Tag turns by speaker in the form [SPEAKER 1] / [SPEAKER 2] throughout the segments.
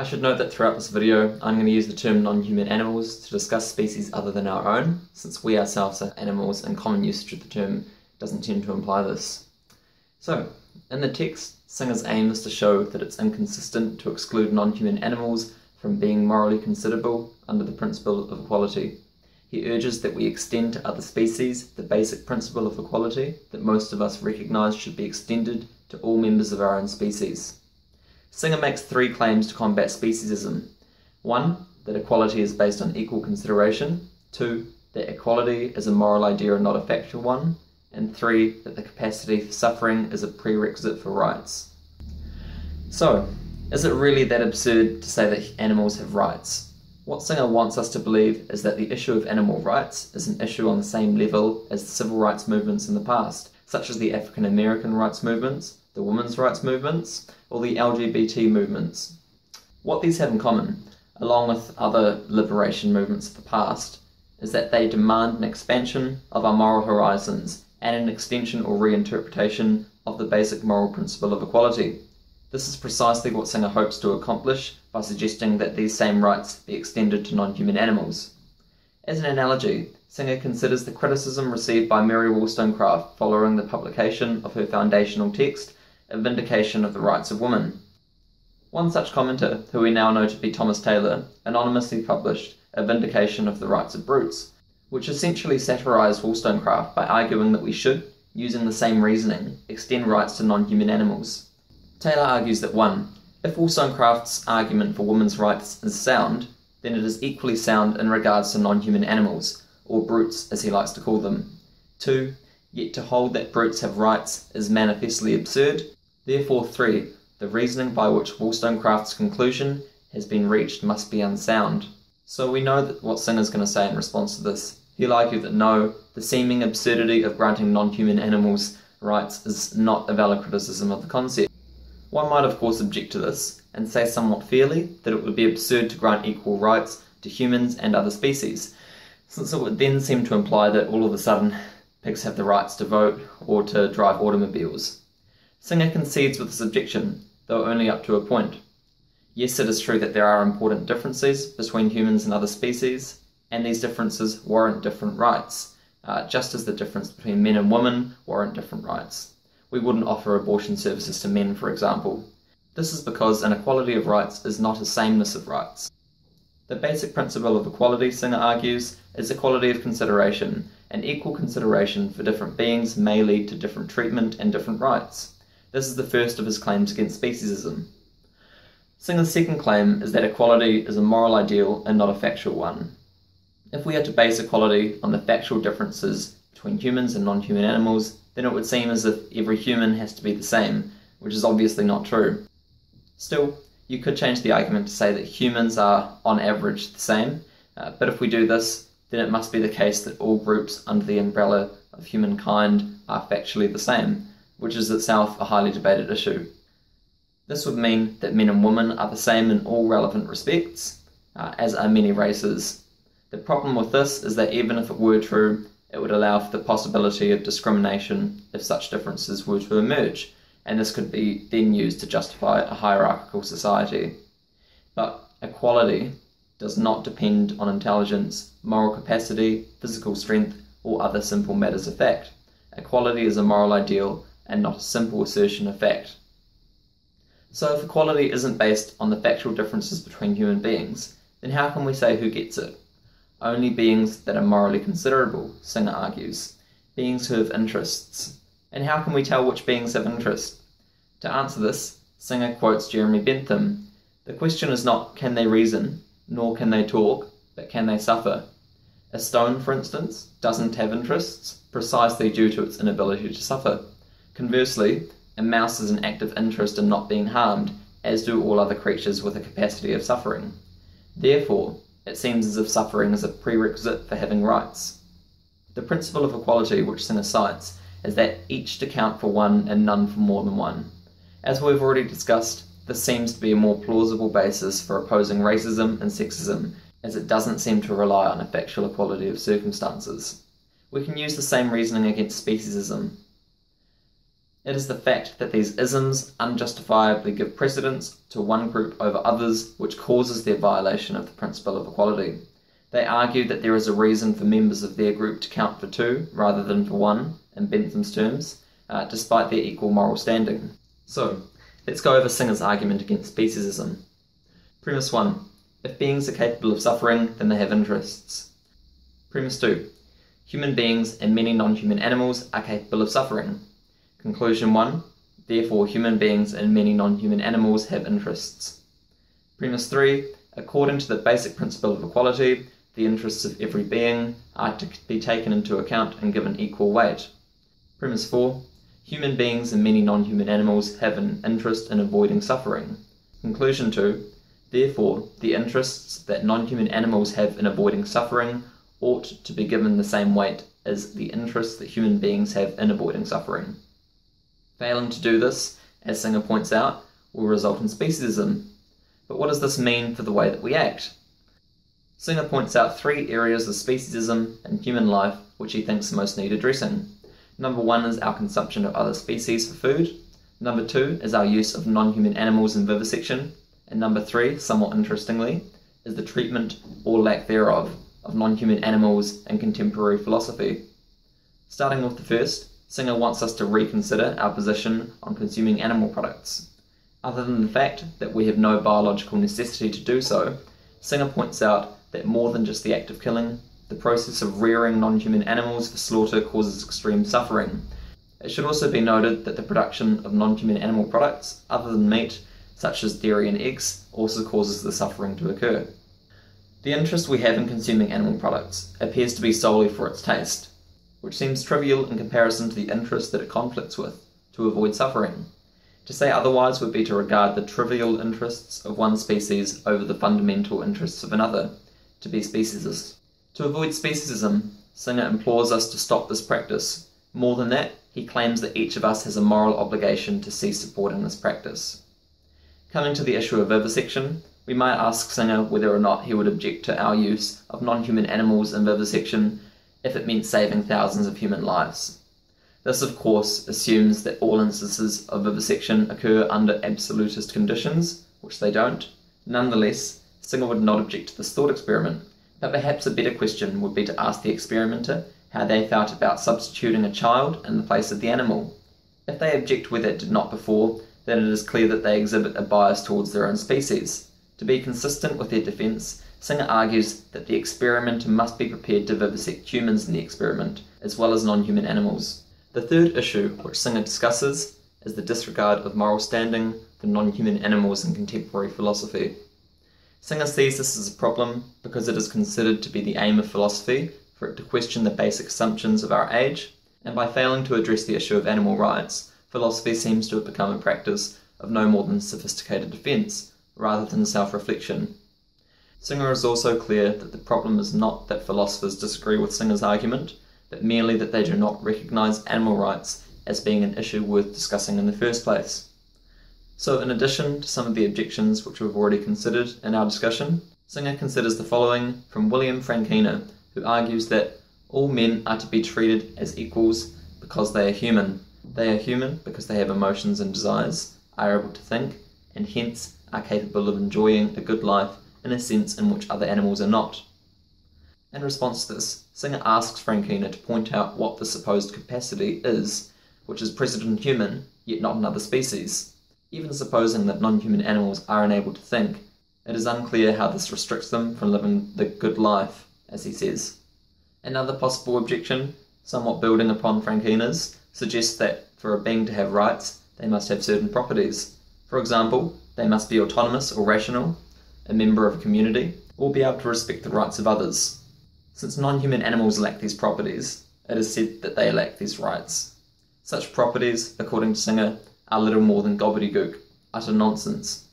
[SPEAKER 1] I should note that throughout this video, I'm going to use the term non-human animals to discuss species other than our own, since we ourselves are animals and common usage of the term doesn't tend to imply this. So, in the text, Singer's aim is to show that it's inconsistent to exclude non-human animals from being morally considerable under the principle of equality. He urges that we extend to other species the basic principle of equality that most of us recognise should be extended to all members of our own species. Singer makes three claims to combat speciesism. One, that equality is based on equal consideration. Two, that equality is a moral idea and not a factual one. And three, that the capacity for suffering is a prerequisite for rights. So, is it really that absurd to say that animals have rights? What Singer wants us to believe is that the issue of animal rights is an issue on the same level as the civil rights movements in the past, such as the African American rights movements, the women's rights movements, or the LGBT movements. What these have in common, along with other liberation movements of the past, is that they demand an expansion of our moral horizons and an extension or reinterpretation of the basic moral principle of equality. This is precisely what Singer hopes to accomplish by suggesting that these same rights be extended to non-human animals. As an analogy, Singer considers the criticism received by Mary Wollstonecraft following the publication of her foundational text, A Vindication of the Rights of Women. One such commenter, who we now know to be Thomas Taylor, anonymously published A Vindication of the Rights of Brutes, which essentially satirized Wollstonecraft by arguing that we should, using the same reasoning, extend rights to non-human animals. Taylor argues that 1. If Wollstonecraft's argument for women's rights is sound, then it is equally sound in regards to non-human animals, or brutes as he likes to call them. 2. Yet to hold that brutes have rights is manifestly absurd. Therefore 3. The reasoning by which Wollstonecraft's conclusion has been reached must be unsound. So we know that what Singer's going to say in response to this. He'll argue that no, the seeming absurdity of granting non-human animals rights is not a valid criticism of the concept. One might of course object to this, and say somewhat fairly that it would be absurd to grant equal rights to humans and other species, since it would then seem to imply that all of a sudden pigs have the rights to vote or to drive automobiles. Singer concedes with this objection, though only up to a point. Yes, it is true that there are important differences between humans and other species, and these differences warrant different rights, uh, just as the difference between men and women warrant different rights. We wouldn't offer abortion services to men, for example. This is because an equality of rights is not a sameness of rights. The basic principle of equality, Singer argues, is equality of consideration, and equal consideration for different beings may lead to different treatment and different rights. This is the first of his claims against speciesism. Singer's second claim is that equality is a moral ideal and not a factual one. If we are to base equality on the factual differences between humans and non-human animals, then it would seem as if every human has to be the same, which is obviously not true. Still, you could change the argument to say that humans are, on average, the same, uh, but if we do this, then it must be the case that all groups under the umbrella of humankind are factually the same, which is itself a highly debated issue. This would mean that men and women are the same in all relevant respects, uh, as are many races. The problem with this is that even if it were true, it would allow for the possibility of discrimination if such differences were to emerge, and this could be then used to justify a hierarchical society. But equality does not depend on intelligence, moral capacity, physical strength, or other simple matters of fact. Equality is a moral ideal and not a simple assertion of fact. So if equality isn't based on the factual differences between human beings, then how can we say who gets it? Only beings that are morally considerable, Singer argues, beings who have interests. And how can we tell which beings have interest? To answer this, Singer quotes Jeremy Bentham. The question is not can they reason, nor can they talk, but can they suffer? A stone, for instance, doesn't have interests precisely due to its inability to suffer. Conversely, a mouse has an active interest in not being harmed, as do all other creatures with a capacity of suffering. Therefore, it seems as if suffering is a prerequisite for having rights. The principle of equality which Singer cites is that each to count for one and none for more than one. As we've already discussed, this seems to be a more plausible basis for opposing racism and sexism, as it doesn't seem to rely on a factual equality of circumstances. We can use the same reasoning against speciesism. It is the fact that these isms unjustifiably give precedence to one group over others which causes their violation of the principle of equality. They argue that there is a reason for members of their group to count for two rather than for one, in Bentham's terms, uh, despite their equal moral standing. So, let's go over Singer's argument against speciesism. Premise 1. If beings are capable of suffering, then they have interests. Premise 2. Human beings and many non human animals are capable of suffering. Conclusion 1. Therefore, human beings and many non human animals have interests. Premise 3. According to the basic principle of equality, the interests of every being are to be taken into account and given equal weight. Premise 4. Human beings and many non human animals have an interest in avoiding suffering. Conclusion 2. Therefore, the interests that non human animals have in avoiding suffering ought to be given the same weight as the interests that human beings have in avoiding suffering. Failing to do this, as Singer points out, will result in speciesism. But what does this mean for the way that we act? Singer points out three areas of speciesism in human life which he thinks most need addressing. Number one is our consumption of other species for food. Number two is our use of non human animals in vivisection. And number three, somewhat interestingly, is the treatment, or lack thereof, of non human animals in contemporary philosophy. Starting with the first, Singer wants us to reconsider our position on consuming animal products. Other than the fact that we have no biological necessity to do so, Singer points out that more than just the act of killing, the process of rearing non human animals for slaughter causes extreme suffering. It should also be noted that the production of non human animal products, other than meat, such as dairy and eggs, also causes the suffering to occur. The interest we have in consuming animal products appears to be solely for its taste, which seems trivial in comparison to the interest that it conflicts with, to avoid suffering. To say otherwise would be to regard the trivial interests of one species over the fundamental interests of another, to be speciesist. To avoid speciesism, Singer implores us to stop this practice. More than that, he claims that each of us has a moral obligation to cease supporting this practice. Coming to the issue of vivisection, we might ask Singer whether or not he would object to our use of non human animals in vivisection if it meant saving thousands of human lives. This, of course, assumes that all instances of vivisection occur under absolutist conditions, which they don't. Nonetheless, Singer would not object to this thought experiment, but perhaps a better question would be to ask the experimenter how they felt about substituting a child in the place of the animal. If they object where that did not before, then it is clear that they exhibit a bias towards their own species. To be consistent with their defence, Singer argues that the experimenter must be prepared to vivisect humans in the experiment, as well as non human animals. The third issue which Singer discusses is the disregard of moral standing for non human animals in contemporary philosophy. Singer sees this as a problem because it is considered to be the aim of philosophy for it to question the basic assumptions of our age, and by failing to address the issue of animal rights, philosophy seems to have become a practice of no more than sophisticated defence, rather than self reflection. Singer is also clear that the problem is not that philosophers disagree with Singer's argument, but merely that they do not recognise animal rights as being an issue worth discussing in the first place. So, in addition to some of the objections which we've already considered in our discussion, Singer considers the following from William Frankena, who argues that all men are to be treated as equals because they are human. They are human because they have emotions and desires, are able to think, and hence are capable of enjoying a good life in a sense in which other animals are not. In response to this, Singer asks Frankena to point out what the supposed capacity is, which is present in human, yet not in other species. Even supposing that non human animals are unable to think, it is unclear how this restricts them from living the good life, as he says. Another possible objection, somewhat building upon Frankena's, suggests that for a being to have rights, they must have certain properties. For example, they must be autonomous or rational, a member of a community, or be able to respect the rights of others. Since non human animals lack these properties, it is said that they lack these rights. Such properties, according to Singer, are little more than gobbledygook, utter nonsense.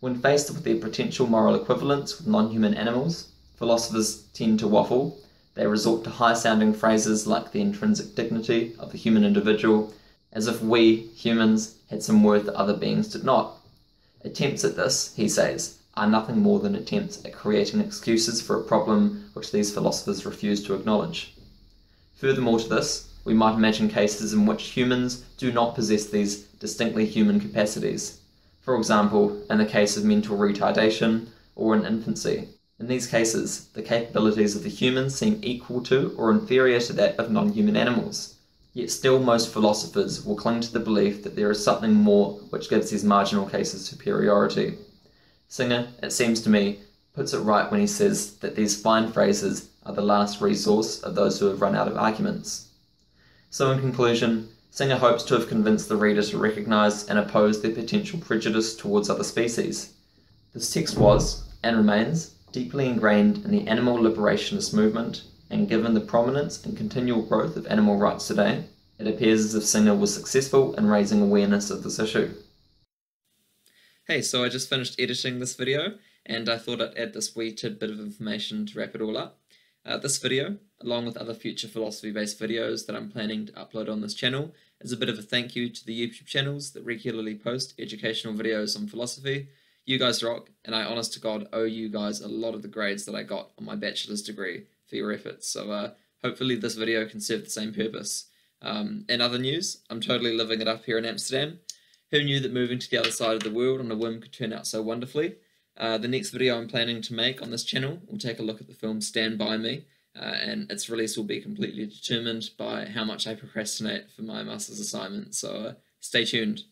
[SPEAKER 1] When faced with their potential moral equivalents with non human animals, philosophers tend to waffle. They resort to high sounding phrases like the intrinsic dignity of the human individual, as if we, humans, had some worth that other beings did not. Attempts at this, he says, are nothing more than attempts at creating excuses for a problem which these philosophers refuse to acknowledge. Furthermore to this, we might imagine cases in which humans do not possess these distinctly human capacities. For example, in the case of mental retardation or in infancy. In these cases, the capabilities of the human seem equal to or inferior to that of non human animals. Yet still, most philosophers will cling to the belief that there is something more which gives these marginal cases superiority. Singer, it seems to me, puts it right when he says that these fine phrases are the last resource of those who have run out of arguments. So, in conclusion, Singer hopes to have convinced the reader to recognise and oppose their potential prejudice towards other species. This text was, and remains, deeply ingrained in the animal liberationist movement, and given the prominence and continual growth of animal rights today, it appears as if Singer was successful in raising awareness of this issue. Hey, so I just finished editing this video, and I thought I'd add this wee tidbit of information to wrap it all up. Uh, this video, along with other future philosophy-based videos that I'm planning to upload on this channel, is a bit of a thank you to the YouTube channels that regularly post educational videos on philosophy. You guys rock, and I honest to God owe you guys a lot of the grades that I got on my bachelor's degree for your efforts. So uh, hopefully this video can serve the same purpose. Um, in other news, I'm totally living it up here in Amsterdam. Who knew that moving to the other side of the world on a whim could turn out so wonderfully? Uh, the next video I'm planning to make on this channel will take a look at the film Stand By Me, uh, and its release will be completely determined by how much I procrastinate for my master's assignment, so uh, stay tuned.